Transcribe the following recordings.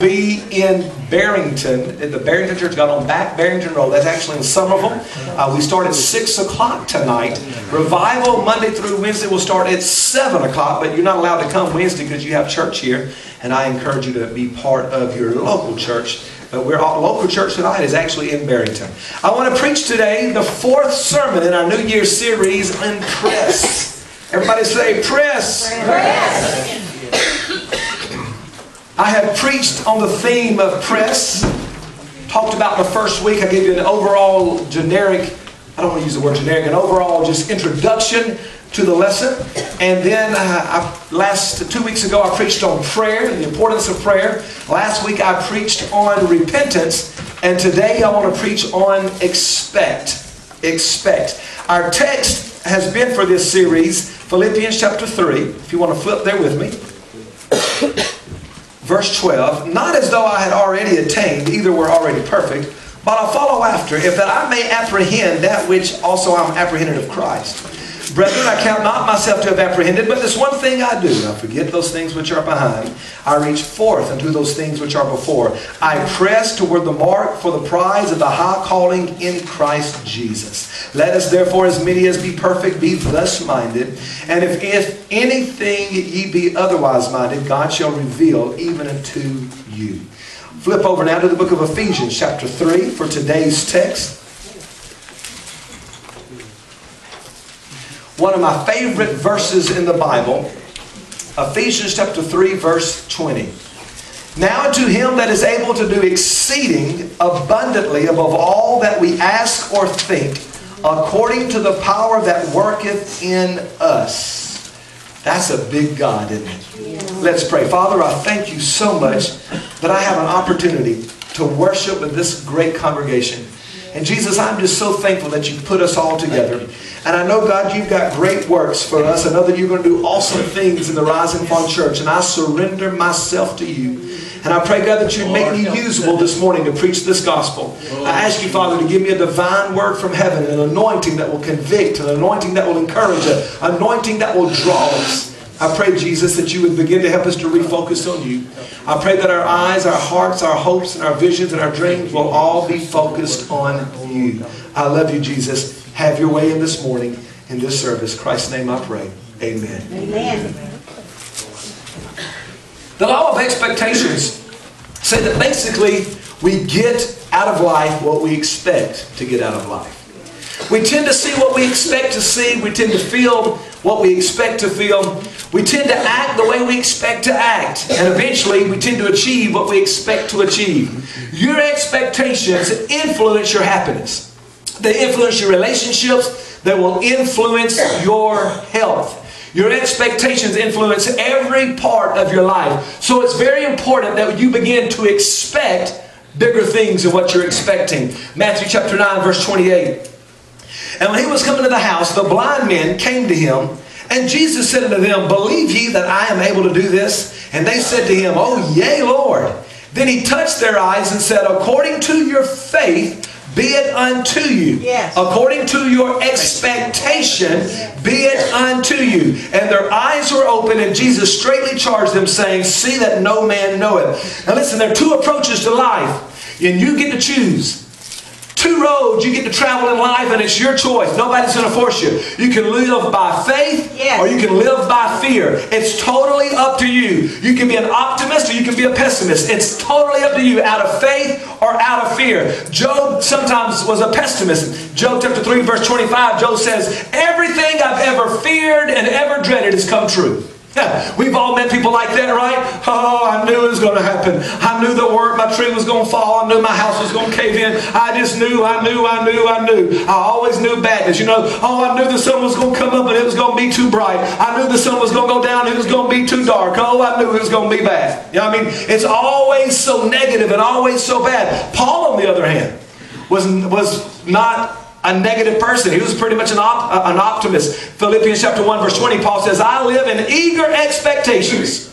be in Barrington, the Barrington Church, got on back Barrington Road. That's actually in Somerville. Uh, we start at 6 o'clock tonight. Revival, Monday through Wednesday, will start at 7 o'clock, but you're not allowed to come Wednesday because you have church here. And I encourage you to be part of your local church. But we're local church tonight is actually in Barrington. I want to preach today the fourth sermon in our New Year series on press. Everybody say press. Press. I have preached on the theme of press. Talked about the first week. I gave you an overall generic, I don't want to use the word generic, an overall just introduction to the lesson. And then uh, I, last two weeks ago, I preached on prayer, and the importance of prayer. Last week, I preached on repentance. And today, I want to preach on expect. Expect. Our text has been for this series Philippians chapter 3. If you want to flip there with me verse 12, not as though I had already attained, either were already perfect, but I'll follow after, if that I may apprehend that which also I'm apprehended of Christ. Brethren, I count not myself to have apprehended, but this one thing I do. I forget those things which are behind. I reach forth unto those things which are before. I press toward the mark for the prize of the high calling in Christ Jesus. Let us therefore, as many as be perfect, be thus minded. And if, if anything ye be otherwise minded, God shall reveal even unto you. Flip over now to the book of Ephesians, chapter 3, for today's text. One of my favorite verses in the Bible, Ephesians chapter 3, verse 20. Now to him that is able to do exceeding abundantly above all that we ask or think, according to the power that worketh in us. That's a big God, isn't it? Let's pray. Father, I thank you so much that I have an opportunity to worship with this great congregation. And Jesus, I'm just so thankful that you put us all together. And I know, God, you've got great works for us. I know that you're going to do awesome things in the Rising Fawn Church. And I surrender myself to you. And I pray, God, that you'd make me usable this morning to preach this gospel. I ask you, Father, to give me a divine word from heaven, an anointing that will convict, an anointing that will encourage, an anointing that will draw us. I pray, Jesus, that you would begin to help us to refocus on you. I pray that our eyes, our hearts, our hopes, and our visions and our dreams will all be focused on you. I love you, Jesus. Have your way in this morning, in this service. Christ's name I pray. Amen. Amen. The law of expectations say that basically we get out of life what we expect to get out of life. We tend to see what we expect to see. We tend to feel what we expect to feel. We tend to act the way we expect to act. And eventually we tend to achieve what we expect to achieve. Your expectations influence your happiness. They influence your relationships. They will influence your health. Your expectations influence every part of your life. So it's very important that you begin to expect bigger things than what you're expecting. Matthew chapter 9, verse 28. And when he was coming to the house, the blind men came to him. And Jesus said unto them, Believe ye that I am able to do this? And they said to him, Oh, yea, Lord. Then he touched their eyes and said, According to your faith, be it unto you. Yes. According to your expectation, be it unto you. And their eyes were open, and Jesus straightly charged them, saying, See that no man know it. Now listen, there are two approaches to life, and you get to choose. Two roads you get to travel in life, and it's your choice. Nobody's going to force you. You can live by faith, Yes. or you can live by fear. It's totally up to you. You can be an optimist, or you can be a pessimist. It's totally up to you, out of faith or out of fear. Job sometimes was a pessimist. Job chapter 3, verse 25, Job says, Everything I've ever feared and ever dreaded has come true. We've all met people like that, right? Oh, I knew it was going to happen. I knew the word, my tree was going to fall. I knew my house was going to cave in. I just knew, I knew, I knew, I knew. I always knew badness. You know, oh, I knew the sun was going to come up and it was going to be too bright. I knew the sun was going to go down and it was going to be too dark. Oh, I knew it was going to be bad. You know what I mean? It's always so negative and always so bad. Paul, on the other hand, was, was not a negative person. He was pretty much an, op- uh, an optimist. Philippians chapter 1 verse 20, Paul says, I live in eager expectations.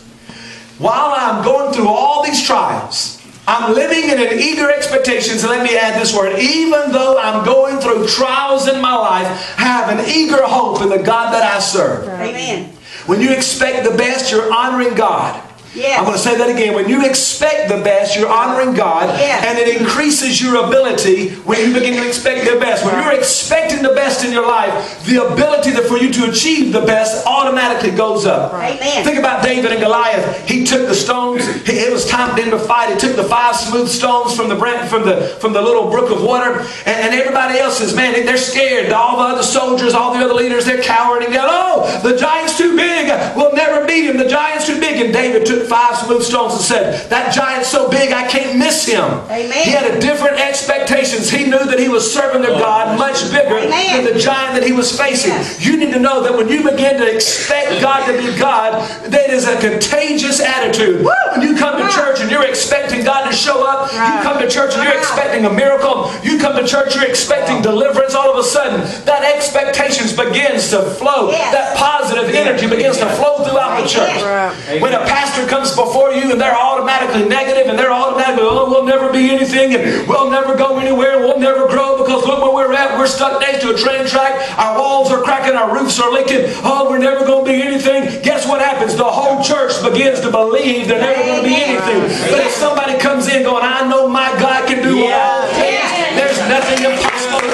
While I'm going through all these trials, I'm living in an eager expectations. And let me add this word. Even though I'm going through trials in my life, I have an eager hope in the God that I serve. Amen. When you expect the best, you're honoring God. Yes. I'm going to say that again. When you expect the best, you're honoring God, Yes. and it increases your ability when you begin to expect the best. When you're expecting the best in your life, the ability that for you to achieve the best automatically goes up. Amen. Think about David and Goliath. He took the stones. He- It was time for him to fight. He took the five smooth stones from the brand, from the from the little brook of water, and, and everybody else is "Man, they're scared." All the other soldiers, all the other leaders, they're cowering. Go, "Oh, the giant's too big. We'll never beat him. The giant's too big." And David took five smooth stones and said, "That giant's so big, I can't miss him." Amen. He had a different expectations. He knew that he was serving a God much bigger Amen. than the giant that he was facing. Yes. You need to know that when you begin to expect God to be God, that is a contagious attitude. When you come to Right. church and you're expecting God to show up, you come to church and you're Right. expecting a miracle, you come to church, you're expecting deliverance, all of a sudden, that expectations begins to flow. Yes. That positive energy begins to flow throughout the church. Right. When a pastor comes before you and they're automatically negative and they're automatically, oh, we'll never be anything and we'll never go anywhere and we'll never grow because look where we're at. We're stuck next to a train track. Our walls are cracking. Our roofs are leaking. Oh, we're never going to be anything. Guess what happens? The whole church begins to believe they're never going to be anything. But if somebody comes in going, I know my God can do all things. There's nothing impossible.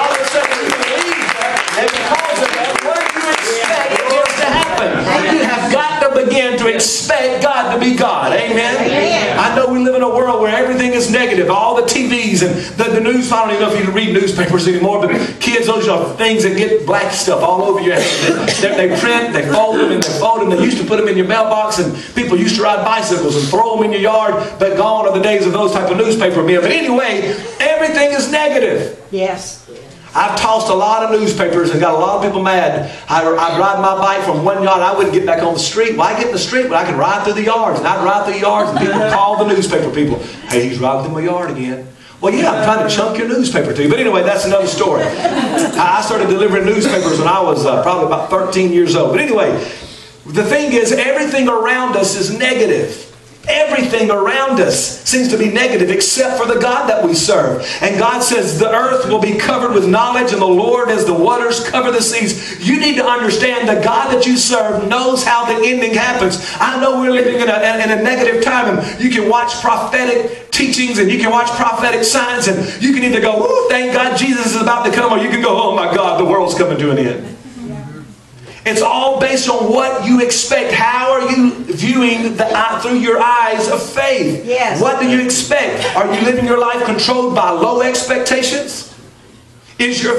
All of a sudden you believe that. And because of that, what you expect begins to happen. You have got to begin to expect God to be God. Amen. Amen. I know we live in a world where everything is negative. All the TVs and the, the news. I don't even know if you read newspapers anymore, but kids, those are things that get black stuff all over your head. They, they print, they fold them, and they fold them. They used to put them in your mailbox, and people used to ride bicycles and throw them in your yard. But gone are the days of those type of newspaper men. But anyway, everything is negative. Yes. I've tossed a lot of newspapers and got a lot of people mad. I, I'd ride my bike from one yard. I wouldn't get back on the street. Well, I get in the street, but I can ride through the yards. And I'd ride through the yards, and people call the newspaper people. Hey, he's riding through my yard again. Well, yeah, I'm trying to chunk your newspaper to you. But anyway, that's another story. I I started delivering newspapers when I was uh, probably about 13 years old. But anyway, the thing is, everything around us is negative. Everything around us seems to be negative except for the God that we serve. And God says the earth will be covered with knowledge and the Lord as the waters cover the seas. You need to understand the God that you serve knows how the ending happens. I know we're living in a, in a negative time and you can watch prophetic teachings and you can watch prophetic signs and you can either go, thank God Jesus is about to come or you can go, oh my God, the world's coming to an end. It's all based on what you expect. How are you viewing the eye through your eyes of faith? Yes. What do you expect? Are you living your life controlled by low expectations? Is your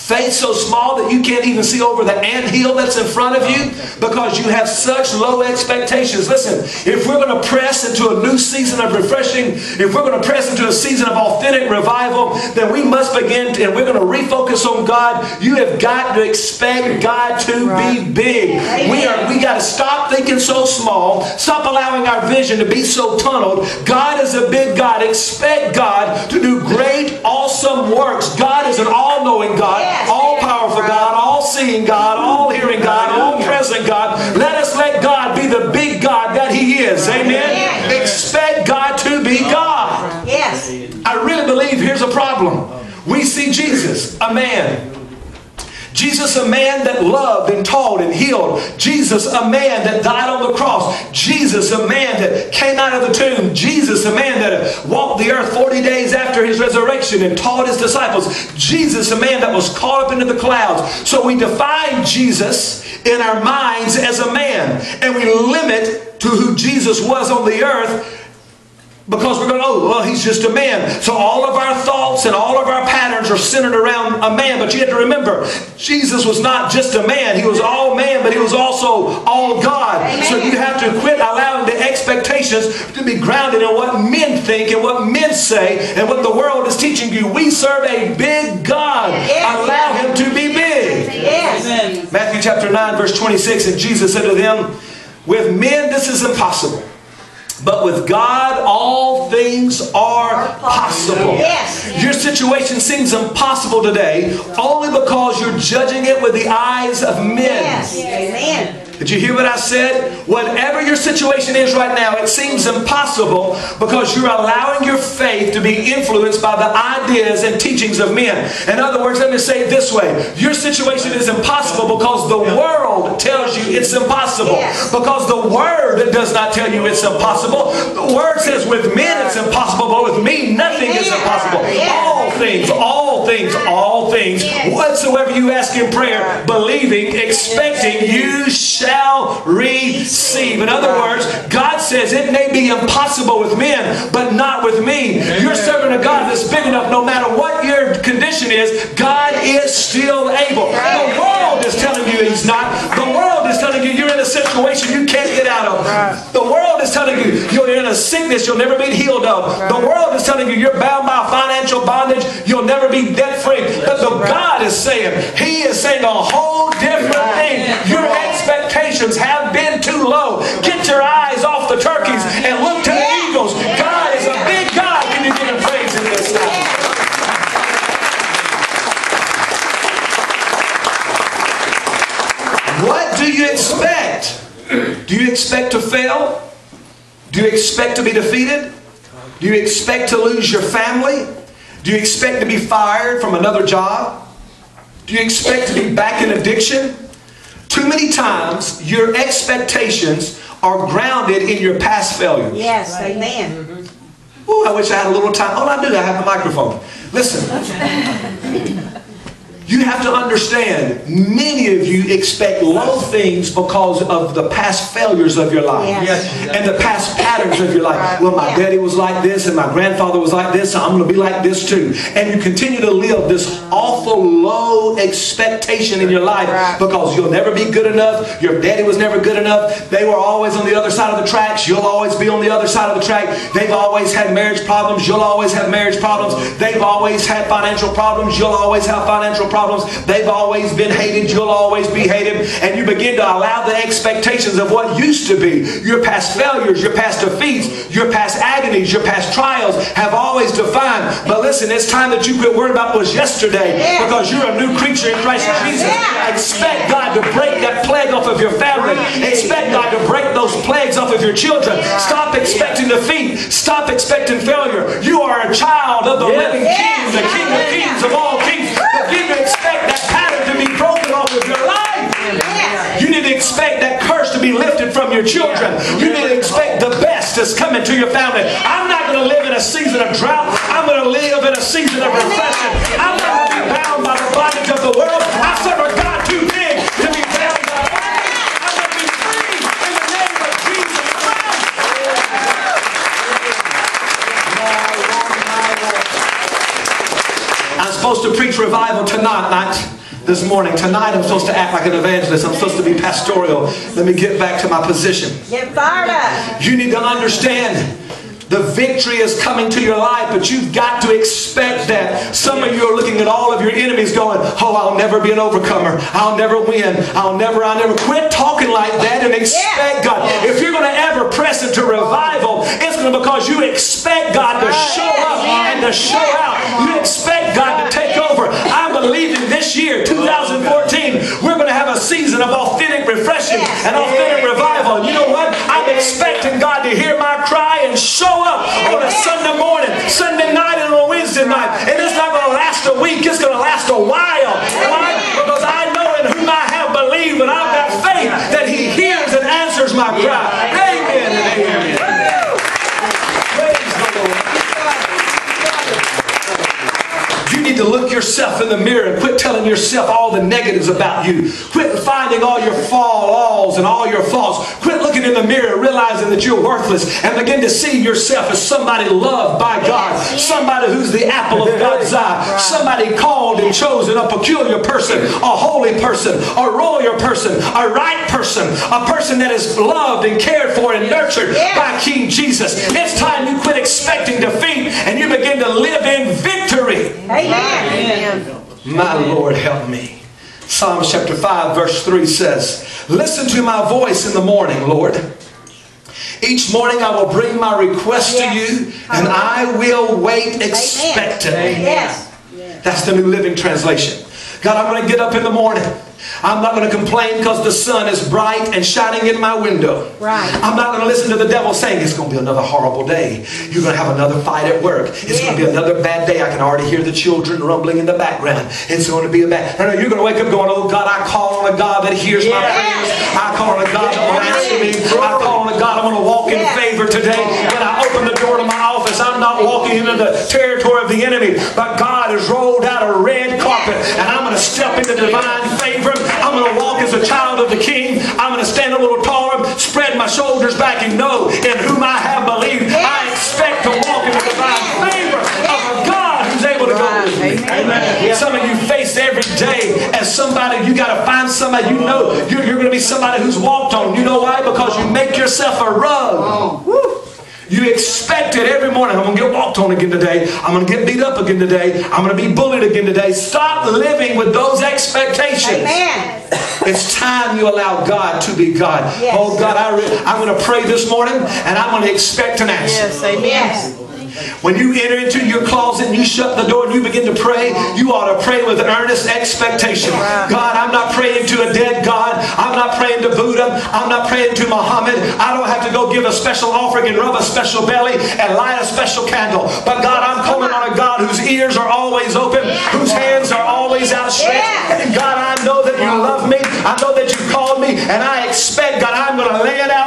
faith so small that you can't even see over the anthill that's in front of you because you have such low expectations? Listen, if we're going to press into a new season of refreshing, if we're going to press into a season of authentic revival, then we must begin to, and we're going to refocus on God. You have got to expect God to be big. We are we got to stop thinking so small, stop allowing our vision to be so tunneled. God is a big God. Expect God to do great, awesome works. God is an all-knowing God, Yes. all-powerful God, all-seeing God, all-hearing God, all-present God. Let us let God be the big God that He is. Amen. Yes. Expect God to be God. Yes. I really believe here's a problem. We see Jesus, a man. Jesus, a man that loved and taught and healed. Jesus, a man that died on the cross. Jesus, a man that came out of the tomb. Jesus, a man that walked the earth 40 days after his resurrection and taught his disciples. Jesus, a man that was caught up into the clouds. So we define Jesus in our minds as a man and we limit to who Jesus was on the earth because we're going, oh, well, he's just a man. So all of our thoughts and all of our patterns are centered around a man. But you have to remember, Jesus was not just a man. He was all man, but he was also all God. Amen. So you have to quit allowing the expectations to be grounded in what men think and what men say and what the world is teaching you. We serve a big God. Yes. Allow him to be big. Yes. Matthew chapter 9, verse 26, and Jesus said to them, With men this is impossible, but with God all things are possible. Yes. Your situation seems impossible today only because you're judging it with the eyes of men. Yes. Amen. Did you hear what I said? Whatever your situation is right now, it seems impossible because you're allowing your faith to be influenced by the ideas and teachings of men. In other words, let me say it this way. Your situation is impossible because the world tells you it's impossible. Because the Word does not tell you it's impossible. The Word says with men it's impossible, but with me nothing is impossible. All things, all things, all whatsoever you ask in prayer, believing, expecting, you shall receive. In other words, God says it may be impossible with men, but not with me. You're serving a God that's big enough, no matter what your condition is, God is still able. The world is telling you He's not. The world is telling you you're in a situation you can't get out of. The world is telling you you're in a sickness you'll never be healed of. The world is telling you you're bound by financial bondage, you'll never be debt free. But the God is saying, He is saying a whole different thing. Your expectations have been too low. Get your eyes off the turkeys and look to the eagles. God is a big God. Can you give him praise in this house? What do you expect? Do you expect to fail? Do you expect to be defeated? Do you expect to lose your family? Do you expect to be fired from another job? Do you expect to be back in addiction? Too many times your expectations are grounded in your past failures. Yes, amen. Ooh, I wish I had a little time. Oh, I do. I have a microphone. Listen. You have to understand, many of you expect low things because of the past failures of your life Yes. and the past patterns of your life. Well, my Yeah. daddy was like this and my grandfather was like this, so I'm going to be like this too. And you continue to live this awful low expectation in your life Right. because you'll never be good enough. Your daddy was never good enough. They were always on the other side of the tracks. You'll always be on the other side of the track. They've always had marriage problems. You'll always have marriage problems. They've always had financial problems. You'll always have financial problems. They've always been hated. You'll always be hated. And you begin to allow the expectations of what used to be, your past failures, your past defeats, your past agonies, your past trials have always defined. But listen, it's time that you quit worrying about what was yesterday Yeah. because you're a new creature in Christ Jesus. Yeah. Expect God to break that plague off of your family. Expect God to break those plagues off of your children. Stop expecting defeat. Stop expecting failure. You are a child of the living King, the King of kings of all kings. Begin to expect that pattern to be broken off of your life. You need to expect that curse to be lifted from your children. You need to expect the best that's coming to your family. I'm not going to live in a season of drought. I'm going to live in a season of refreshing. I'm not going to be bound by the bondage of the world. I serve a supposed to preach revival tonight, night, this morning. Tonight I'm supposed to act like an evangelist. I'm supposed to be pastoral. Let me get back to my position. Get fired up. You need to understand the victory is coming to your life, but you've got to expect that. Some of you are looking at all of your enemies going, Oh, I'll never be an overcomer. I'll never win. I'll never, I'll never. Quit talking like that and expect God. If you're going to ever press into revival, it's going to because you expect God to show up and to show out. You expect God to take over. I'm believing this year, 2014, we're going to have a season of authentic refreshing and authentic revival. You know what? I'm expecting God to hear my cry and show up on a Sunday morning, Sunday night, and on a Wednesday night. And it's not going to last a week, it's going to last a while. Why? Because I know in whom I have believed and I've got faith that He hears and answers my cry. Amen and amen. Praise the Lord. You need to look in the mirror and quit telling yourself all the negatives about you. Quit finding all your flaws and all your faults. Quit looking in the mirror realizing that you're worthless and begin to see yourself as somebody loved by God. Somebody who's the apple of God's eye. Somebody called and chosen, a peculiar person, a holy person, a royal person, a right person, a person that is loved and cared for and nurtured by King Jesus. It's time you quit expecting defeat and you begin to live in victory. Amen. My Lord, help me. Psalms chapter 5, verse 3 says, Listen to my voice in the morning, Lord. Each morning I will bring my request Yes. to you, and I will wait expectantly. Yes. That's the New Living Translation. God, I'm going to get up in the morning. I'm not going to complain because the sun is bright and shining in my window. Right. I'm not going to listen to the devil saying it's going to be another horrible day. You're going to have another fight at work. It's going to be another bad day. I can already hear the children rumbling in the background. It's going to be a bad. No, no, you're going to wake up going, "Oh God, I call on a God that hears my prayers. I call on a God that will answer me. I call on a God I'm going to walk in favor today. When I open the door to my office, I'm not walking into the territory of the enemy, but God has rolled out a red carpet, and I'm going to step into divine as a child of the King. I'm going to stand a little taller, spread my shoulders back, and know in whom I have believed. I expect to walk in the divine favor of a God who's able to go with me. Amen. Some of you face every day as somebody, you got to find somebody, you know, you're, you're going to be somebody who's walked on. You know why? Because you make yourself a rug. Woo. You expect it every morning. I'm going to get walked on again today. I'm going to get beat up again today. I'm going to be bullied again today. Stop living with those expectations. Amen. It's time you allow God to be God. Yes. Oh God, I re- I'm going to pray this morning and I'm going to expect an answer. Yes, amen. Yes. When you enter into your closet and you shut the door and you begin to pray, you ought to pray with earnest expectation. God, I'm not praying to a dead God. I'm not praying to Buddha. I'm not praying to Muhammad. I don't have to go give a special offering and rub a special belly and light a special candle. But God, I'm calling on a God whose ears are always open, whose hands are always outstretched. And God, I know that you love me. I know that you called me. And I expect, God, I'm going to lay it out,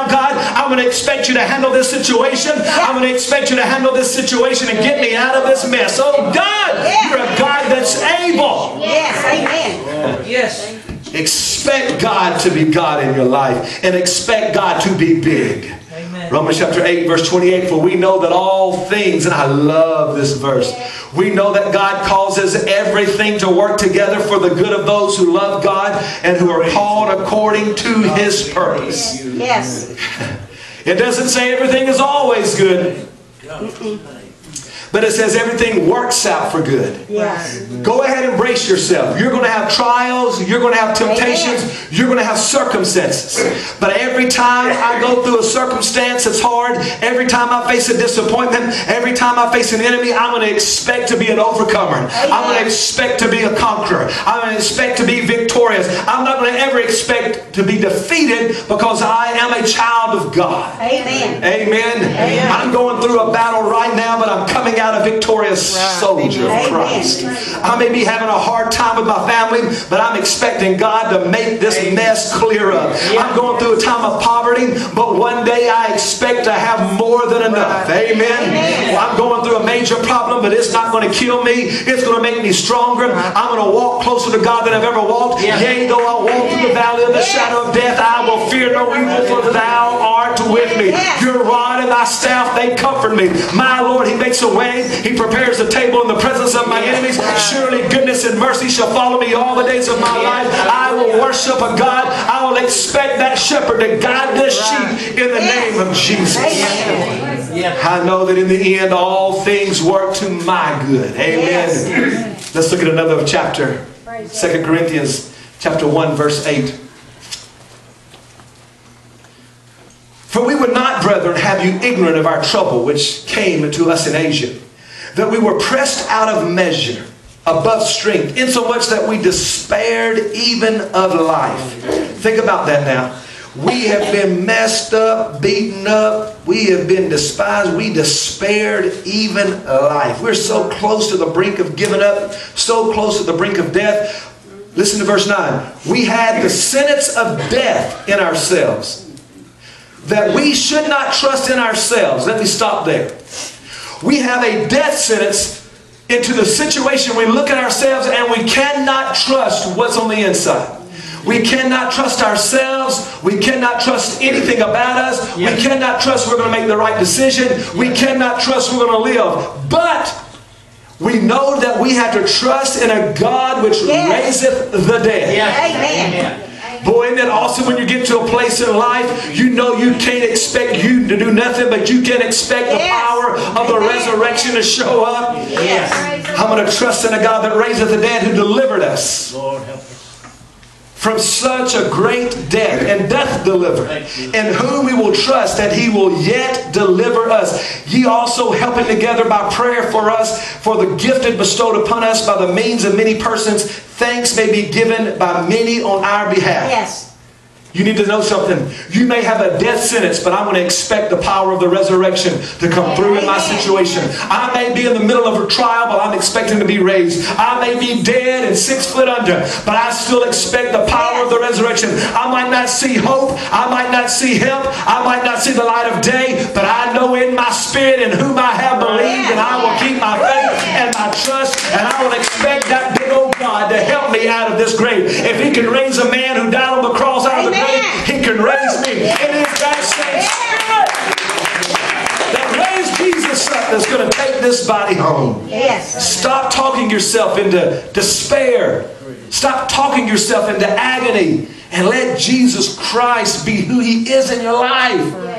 expect you to handle this situation. I'm going to expect you to handle this situation and get me out of this mess. Oh, God, you're a God that's able. Yes. Amen. Yes. Expect God to be God in your life and expect God to be big. Amen. Romans chapter 8, verse 28 For we know that all things, and I love this verse, we know that God causes everything to work together for the good of those who love God and who are called according to his purpose. Yes. It doesn't say everything is always good, but it says everything works out for good. Yes. Go ahead and brace yourself. You're going to have trials, you're going to have temptations, you're going to have circumstances. But every time I go through a circumstance that's hard, every time I face a disappointment, every time I face an enemy, I'm going to expect to be an overcomer. I'm going to expect to be a conqueror. I'm going to expect to be victorious. I'm not going to ever expect to be defeated because I am a child of God. Amen. Amen. I'm going through a battle right now, but I'm coming out a victorious soldier of Christ. I may be having a hard time with my family, but I'm expecting God to make this mess clear up. I'm going through a time of poverty, but one day I expect to have more than enough. Amen. Well, I'm going through a major problem, but it's not going to kill me. It's going to make me stronger. Uh-huh. I'm going to walk closer to God than I've ever walked. Yea, though I walk through the valley of the shadow of death, I will fear no evil, for thou art with me. Your rod and thy staff, they comfort me. My Lord, He makes a way. He prepares a table in the presence of my enemies. Surely goodness and mercy shall follow me all the days of my life. I will worship a God. I will expect that shepherd to guide the sheep in the name of Jesus. I know that in the end all things work to my good. Amen. Let's look at another chapter. 2 Corinthians chapter 1 verse 8. For we would not, brethren, have you ignorant of our trouble which came into us in Asia, that we were pressed out of measure, above strength, insomuch that we despaired even of life. Think about that now. We have been messed up, beaten up, we have been despised, we despaired even life. We're so close to the brink of giving up, so close to the brink of death. Listen to verse 9. We had the sentence of death in ourselves that we should not trust in ourselves. Let me stop there. We have a death sentence into the situation we look at ourselves and we cannot trust what's on the inside. We cannot trust ourselves. We cannot trust anything about us. We cannot trust we're going to make the right decision. We cannot trust we're going to live. But we know that we have to trust in a God which Yes. raiseth the dead. Amen. Boy, isn't it awesome when you get to a place in life, you know you can't expect you to do nothing, but you can expect the Yes. power of the Amen. resurrection to show up. Yes. I'm going to trust in a God that raiseth the dead who delivered us Lord help us. From such a great death and doth deliver, in whom we will trust that he will yet deliver us. Ye also helping together by prayer for us, for the gifted bestowed upon us by the means of many persons, thanks may be given by many on our behalf. Yes. You need to know something. You may have a death sentence, but I'm going to expect the power of the resurrection to come through in my situation. I may be in the middle of a trial, but I'm expecting to be raised. I may be dead and six foot under, but I still expect the power of the resurrection. I might not see hope. I might not see help. I might not see the light of day, but I know in my spirit in whom I have believed, and I will keep my faith and my trust, and I will expect that big old God to help me out of this grave. If He can raise a man who died on the cross out of the grave. He can raise me. It is that same Spirit that raised Jesus up that's going to take this body home. Yes. Stop talking yourself into despair. Stop talking yourself into agony. And let Jesus Christ be who He is in your life.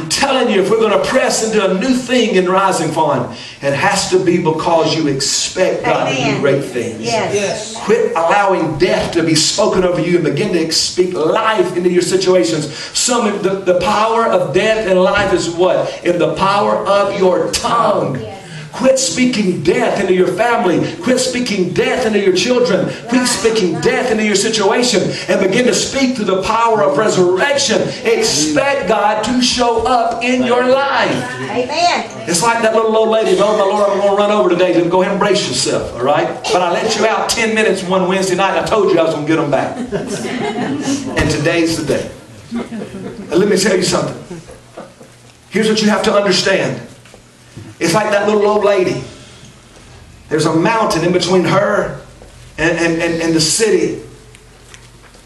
I'm telling you, if we're going to press into a new thing in Rising Fawn, it has to be because you expect God to do great things. Yes. yes. Quit allowing death to be spoken over you and begin to speak life into your situations. Some the, the power of death and life is what? In the power of your tongue. Quit speaking death into your family. Quit speaking death into your children. Quit speaking death into your situation and begin to speak through the power of resurrection. Expect God to show up in your life. Amen. It's like that little old lady, oh my Lord, I'm going to run over today. Go ahead and brace yourself, all right? But I let you out 10 minutes one Wednesday night and I told you I was going to get them back. and today's the day. Let me tell you something. Here's what you have to understand. It's like that little old lady. There's a mountain in between her and, and, and, and the city.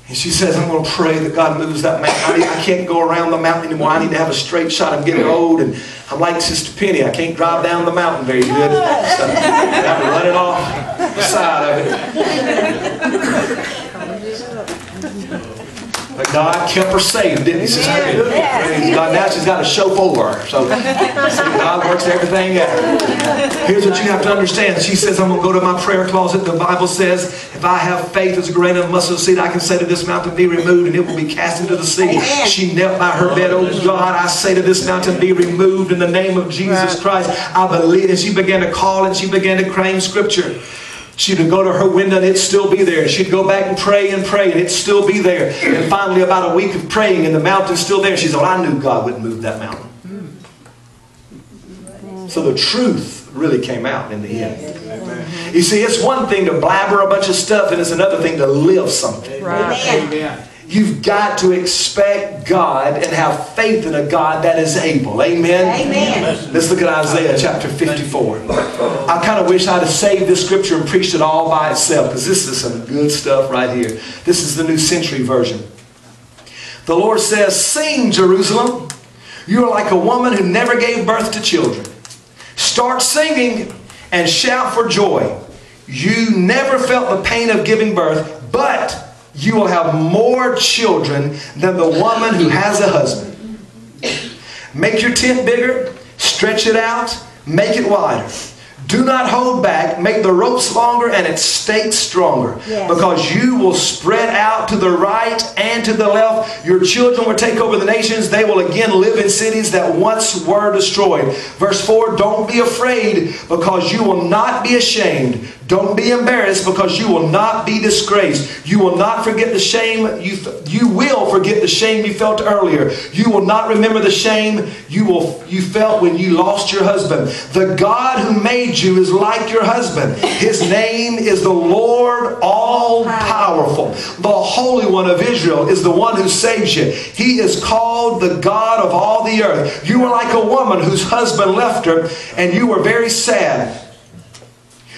And she says, I'm going to pray that God moves that mountain. I, I can't go around the mountain anymore. I need to have a straight shot. I'm getting old. And I'm like Sister Penny. I can't drive down the mountain very good. So I have to run it off the side of it. But God kept her safe, didn't he? Praise God. Now she's got a chauffeur. So God works everything out. Here's what you have to understand. She says, I'm going to go to my prayer closet. The Bible says, if I have faith as a grain of mustard seed, I can say to this mountain, be removed, and it will be cast into the sea. She knelt by her bed. Oh God, I say to this mountain, be removed in the name of Jesus Christ. I believe. And she began to call and she began to claim scripture. She'd go to her window and it'd still be there. She'd go back and pray and pray and it'd still be there. And finally, about a week of praying and the mountain's still there. She said, well, I knew God wouldn't move that mountain. So the truth really came out in the end. You see, it's one thing to blabber a bunch of stuff and it's another thing to live something. Amen. You've got to expect God and have faith in a God that is able. Amen. Amen. Let's look at Isaiah chapter 54. I kind of wish I'd have saved this scripture and preached it all by itself because this is some good stuff right here. This is the New Century Version. The Lord says, Sing, Jerusalem. You are like a woman who never gave birth to children. Start singing and shout for joy. You never felt the pain of giving birth, but you will have more children than the woman who has a husband. Make your tent bigger, stretch it out, make it wider. Do not hold back, make the ropes longer and its stakes stronger. Yes. Because you will spread out to the right and to the left. Your children will take over the nations. They will again live in cities that once were destroyed. Verse 4 Don't be afraid because you will not be ashamed. Don't be embarrassed because you will not be disgraced. You will not forget the shame you you will forget the shame you felt earlier. You will not remember the shame you will you felt when you lost your husband. The God who made you is like your husband. His name is the Lord all powerful. The Holy One of Israel is the one who saves you. He is called the God of all the earth. You are like a woman whose husband left her and you were very sad.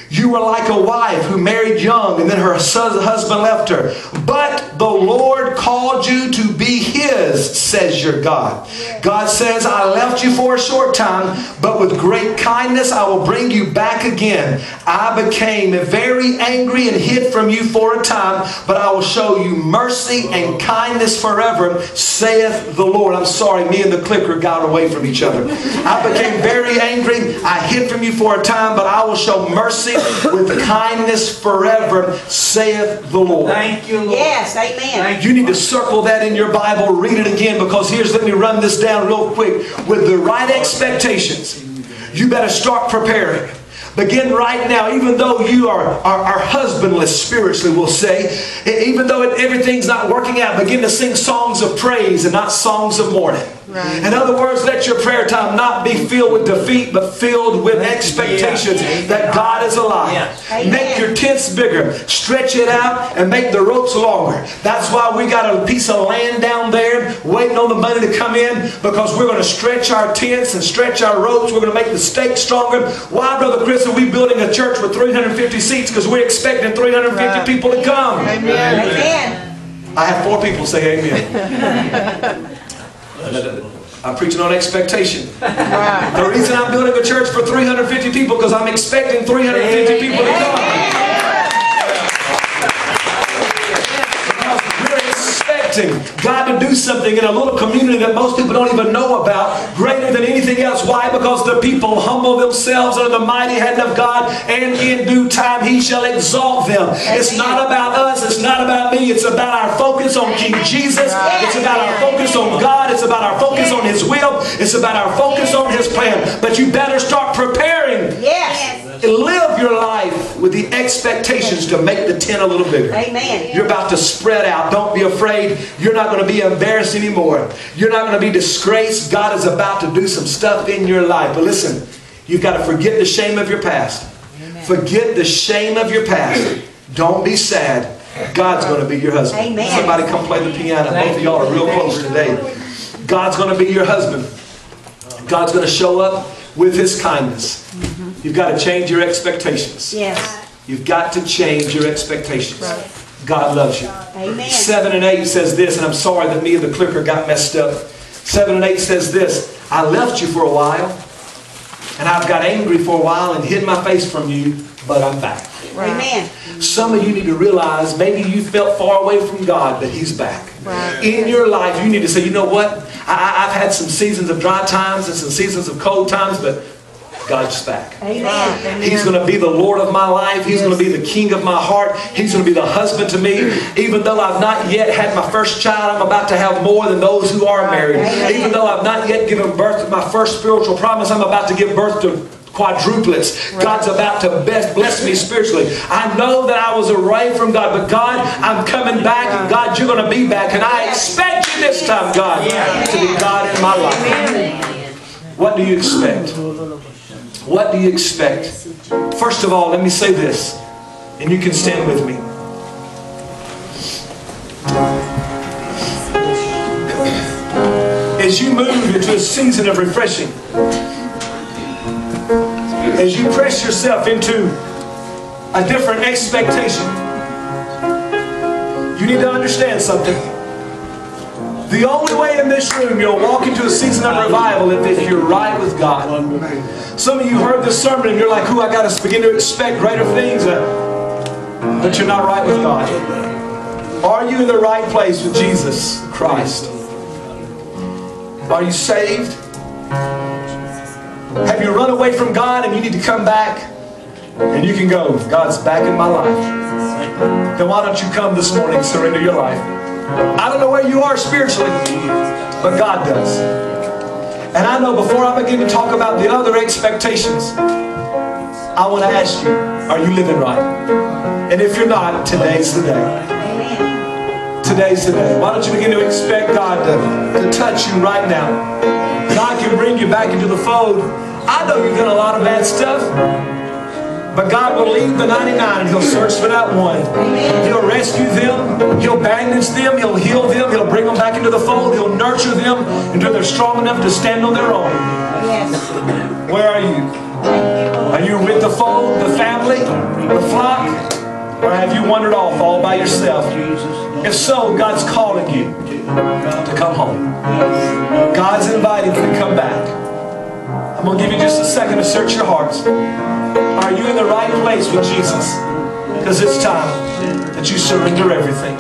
You were like a wife who married young and then her husband left her. But the Lord called you to be His, says your God. God says, I left you for a short time, but with great kindness I will bring you back again. I became very angry and hid from you for a time, but I will show you mercy and kindness forever, saith the Lord. I'm sorry, me and the clicker got away from each other. I became very angry. I hid from you for a time, but I will show mercy with kindness forever, saith the Lord. Thank you, Lord. Yes, amen. Thank You need to circle that in your Bible, read it again, because here's, let me run this down real quick. With the right expectations, you better start preparing. Begin right now, even though you are, are, are husbandless spiritually, we'll say, even though it, everything's not working out, begin to sing songs of praise and not songs of mourning. In other words, let your prayer time not be filled with defeat, but filled with expectations that God is alive. Yes. Make your tents bigger, stretch it out, and make the ropes longer. That's why we got a piece of land down there waiting on the money to come in because we're going to stretch our tents and stretch our ropes. We're going to make the stakes stronger. Why, Brother Chris, are we building a church with 350 seats? Because we're expecting 350 people to come. Amen. I have four people say amen. I'm preaching on expectation. The reason I'm building a church for 350 people because I'm expecting 350 people to come. Because We're expecting God to do something in a little community that most people don't even know about, greater than anything else. Why? Because the people humble themselves under the mighty hand of God, and in due time He shall exalt them. It's not about us, it's not about me, it's about our focus on King Jesus, it's about our focus on God, it's about our focus on His will, it's about our focus on His plan. But you better start preparing. Yes. Live your life with the expectations to make the tent a little bigger. Amen. You're about to spread out. Don't be afraid. You're not going to be embarrassed anymore. You're not going to be disgraced. God is about to do some stuff in your life. But listen, you've got to forget the shame of your past. Forget the shame of your past. Don't be sad. God's going to be your husband. Amen. Somebody come play the piano. Both of y'all are real close today. God's going to be your husband. God's going to show up with his kindness. You've got to change your expectations. Yes. You've got to change your expectations. God loves you. Amen. 7 and 8 says this, and I'm sorry that me and the clicker got messed up. 7 and 8 says this I left you for a while, and I've got angry for a while and hid my face from you, but I'm back. Amen. Some of you need to realize maybe you felt far away from God, but He's back. In your life, you need to say, you know what? I, I- I've had some seasons of dry times and some seasons of cold times, but God's back. Amen. He's going to be the Lord of my life. He's going to be the King of my heart. He's going to be the husband to me. Even though I've not yet had my first child, I'm about to have more than those who are married. Even though I've not yet given birth to my first spiritual promise, I'm about to give birth to quadruplets. God's about to best bless me spiritually. I know that I was away from God, but God, I'm coming back, and God, you're going to be back, and I expect you this time, God, to be God in my life. What do you expect? What do you expect? First of all, let me say this, and you can stand with me. As you move into a season of refreshing, as you press yourself into a different expectation, you need to understand something. The only this room you'll walk into a season of revival if you're right with God. Some of you heard this sermon and you're like, "Who I got to begin to expect greater things," uh, but you're not right with God. Are you in the right place with Jesus Christ? Are you saved? Have you run away from God and you need to come back? And you can go, God's back in my life. Then why don't you come this morning, surrender your life? I don't know where you are spiritually, but God does. And I know before I begin to talk about the other expectations, I want to ask you, are you living right? And if you're not, today's the day. Today's the day. Why don't you begin to expect God to, to touch you right now? God can bring you back into the fold. I know you've done a lot of bad stuff, but God will leave the 99 and He'll search for that one. He'll rescue them. He'll bandage them. He'll heal them. He'll bring them back into the fold. He'll nurture them until they're strong enough to stand on their own. Yes. Where are you? Are you with the fold, the family, the flock? Or have you wandered off all by yourself? If so, God's calling you to come home. God's inviting you to come back. I'm going to give you just a second to search your hearts. Are you in the right place with Jesus? Because it's time that you surrender everything.